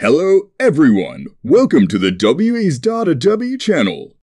Hello everyone, welcome to the WA's Data W channel.